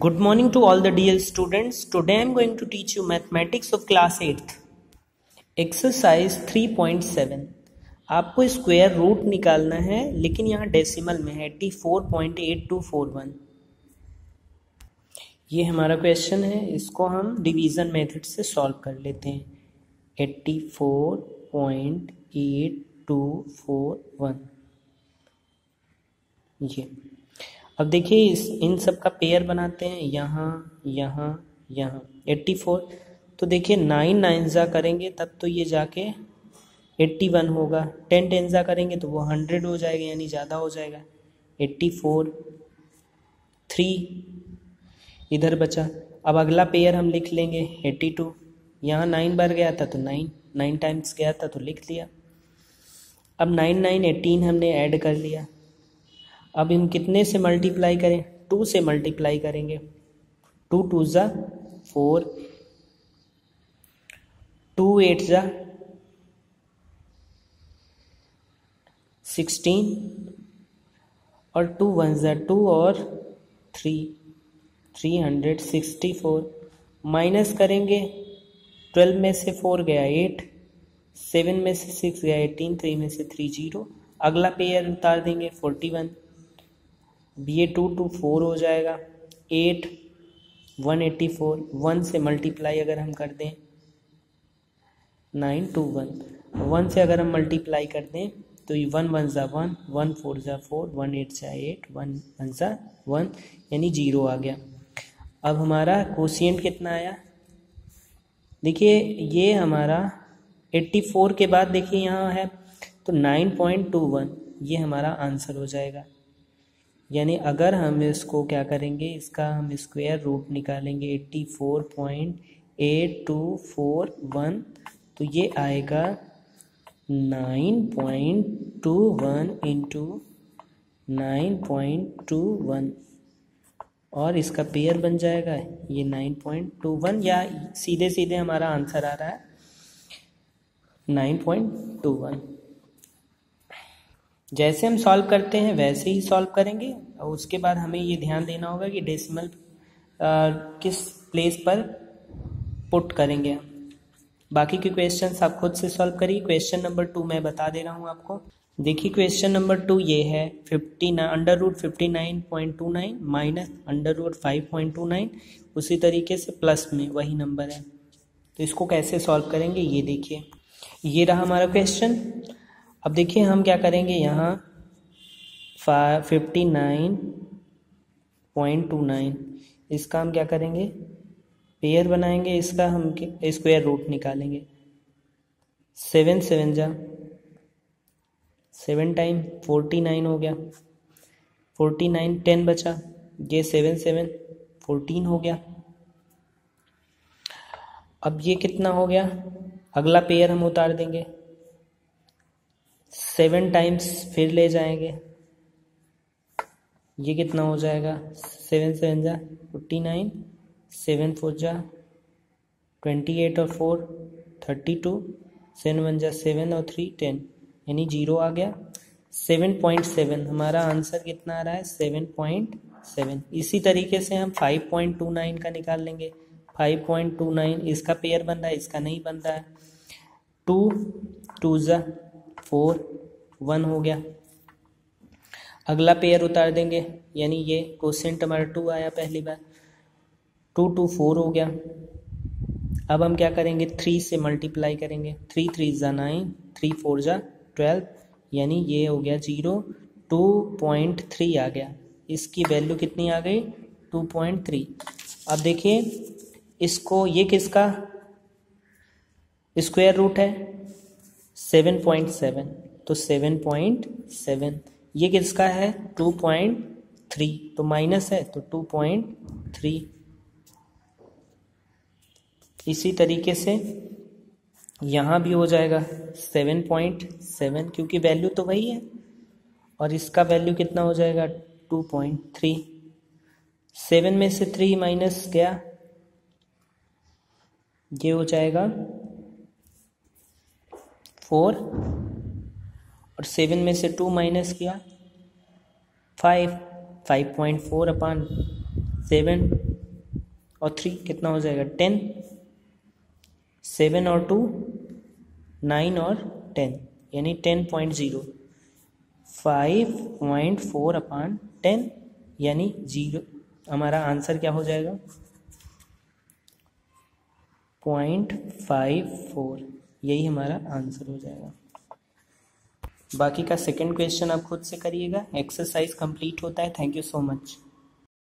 Good morning to all the dear students. Today I am going to teach you mathematics of class 8th. Exercise 3.7. आपको square root निकालना है, लेकिन यहाँ decimal में है eighty four point eight two four one ये हमारा question है, इसको हम डिवीज़न मेथड से सॉल्व कर लेते हैं eighty four point eight two four one ये अब देखिए, इस, इन सब का पेयर बनाते हैं, यहाँ यहाँ यहाँ एट्टी फोर तो देखिए नाइन नाइन ज़ा करेंगे, तब तो ये जाके एट्टी वन होगा। टेन टेन ज़ा करेंगे तो वो हंड्रेड हो जाएगा, यानी ज़्यादा हो जाएगा। एट्टी फोर थ्री इधर बचा। अब अगला पेयर हम लिख लेंगे एट्टी टू यहाँ नाइन बार गया था तो नाइन नाइन टाइम्स गया था तो लिख लिया। अब नाइन नाइन एटीन हमने ऐड कर लिया। अब हम कितने से मल्टीप्लाई करें? टू से मल्टीप्लाई करेंगे। टू टू ज़ा, फोर। टू, एट ज़ा, सिक्सटीन। और टू, वन ज़ा, टू और three. Three hundred sixty four. Minus करेंगे, ट्वेल्व में से फोर गया एट। सेवन में से सिक्स गया एटीन। थ्री में से थ्री ज़ीरो। अगला पेयर उतार देंगे, forty one. B A two two four हो जाएगा. Eight one eighty four one से मल्टीप्लाई अगर हम कर दें नाइन टू वन वन से अगर हम मल्टीप्लाई कर दें तो ये वन वन ज़ा वन वन फोर ज़ा फोर वन एट ज़ा एट वन वन ज़ा वन यानी ज़ीरो आ गया. अब हमारा कोशियंट कितना आया? देखिए, ये हमारा एट्टी फोर के बाद देखिए यहाँ है तो नाइन पॉइंट टू वन ये हमारा आंसर हो जाएगा. यानी अगर हम इसको क्या करेंगे, इसका हम स्क्वायर रूट निकालेंगे eighty four point eight two four one तो ये आएगा nine point two one into nine point two one और इसका पेयर बन जाएगा। ये नाइन पॉइंट टू वन या सीधे सीधे हमारा आंसर आ रहा है। नाइन पॉइंट टू वन जैसे हम सॉल्व करते हैं, वैसे ही सॉल्व करेंगे। और उसके बाद हमें ये ध्यान देना होगा कि डेसिमल किस प्लेस पर पुट करेंगे। बाकी के क्वेश्चन आप खुद से सॉल्व करिए। क्वेश्चन नंबर टू मैं बता दे रहा हूँ आपको। देखिए क्वेश्चन नंबर टू ये है। फिफ्टी ना under root fifty nine point two nine minus under root five point two nine उसी तरीके से प्लस में वही नंबर है। तो इसको कैसे सॉल्व करेंगे, ये देखिए। ये रहा हमारा क्वेश्चन अब देखिए हम क्या करेंगे यहाँ fifty nine point two nine इसका हम क्या करेंगे? पेयर बनाएँगे, इसका हम स्क्वायर रूट निकालेंगे। सेवन सेवन जा। सेवन टाइम फोर्टी नाइन हो गया। फोर्टी नाइन टेन बचा। ये सेवन सेवन फोर्टीन हो गया। अब ये कितना हो गया? अगला पेयर हम उतार देंगे। सेवन टाइम्स फिर ले जाएँगे। ये कितना हो जाएगा? सेवन सेवन जा, फोर्टी नाइन, सेवन फोर जा, ट्वेंटी एट और four, thirty two, seven one जा, सेवन और थ्री, टेन। यानी ज़ीरो आ गया। सेवन पॉइंट सेवन, हमारा आंसर कितना आ रहा है? Seven point seven. इसी तरीके से हम फाइव पॉइंट टू नाइन का निकाल लेंगे। फाइव पॉइंट टू नाइन, इसका पेयर बन रहा है, इसका नहीं बन रहा है। टू टू ज़ा फोर, वन हो गया। अगला पेयर उतार देंगे, यानी ये क्वेश्चन हमारा टू आया पहली बार। टू टू फोर हो गया। अब हम क्या करेंगे? थ्री से मल्टीप्लाई करेंगे। थ्री थ्री ज़ा नाइन थ्री फोर ज़ा ट्वेल्व यानी ये हो गया ज़ीरो टू पॉइंट थ्री आ गया। इसकी वैल्यू कितनी आ गई? टू पॉइंट थ्री अब देखिए, इसको ये किसका? स्क्वायर रूट है। सेवन पॉइंट सेवन तो सेवन पॉइंट सेवन। ये किसका है? टू पॉइंट थ्री तो माइनस है तो टू पॉइंट थ्री। इसी तरीके से यहाँ भी हो जाएगा सेवन पॉइंट सेवन, क्योंकि वैल्यू तो वही है। और इसका वैल्यू कितना हो जाएगा? To point three. सेवन में से थ्री माइनस गया, ये हो जाएगा फोर और सेवन में से टू माइनस किया, five five point four upon seven और थ्री कितना हो जाएगा? टेन। सेवन और टू, नाइन और टेन, यानी ten point zero. Five point four upon ten, यानी ज़ीरो। हमारा आंसर क्या हो जाएगा? Point five four. यही हमारा आंसर हो जाएगा। बाकी का सेकंड क्वेश्चन आप खुद से करिएगा। एक्सरसाइज कंप्लीट होता है। Thank you so much